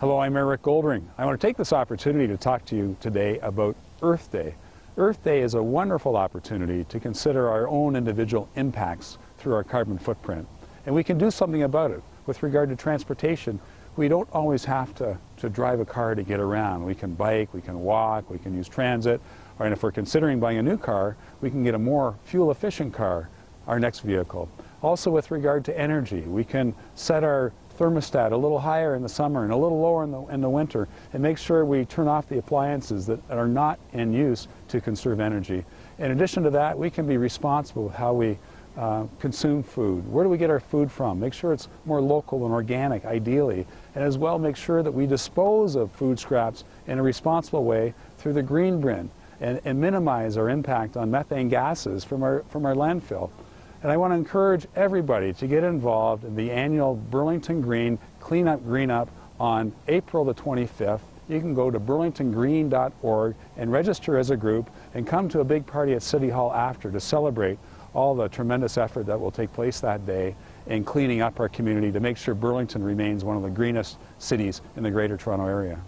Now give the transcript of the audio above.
Hello, I'm Rick Goldring. I want to take this opportunity to talk to you today about Earth Day. Earth Day is a wonderful opportunity to consider our own individual impacts through our carbon footprint. And we can do something about it. With regard to transportation, we don't always have to, to drive a car to get around. We can bike, we can walk, we can use transit, or, and if we're considering buying a new car, we can get a more fuel efficient car, our next vehicle. Also with regard to energy, we can set our thermostat a little higher in the summer and a little lower in the, in the winter and make sure we turn off the appliances that are not in use to conserve energy. In addition to that, we can be responsible with how we uh, consume food. Where do we get our food from? Make sure it's more local and organic, ideally, and as well make sure that we dispose of food scraps in a responsible way through the green bin and, and minimize our impact on methane gases from our, from our landfill. And I want to encourage everybody to get involved in the annual Burlington Green Cleanup Green Up on April the 25th. You can go to burlingtongreen.org and register as a group and come to a big party at City Hall after to celebrate all the tremendous effort that will take place that day in cleaning up our community to make sure Burlington remains one of the greenest cities in the Greater Toronto Area.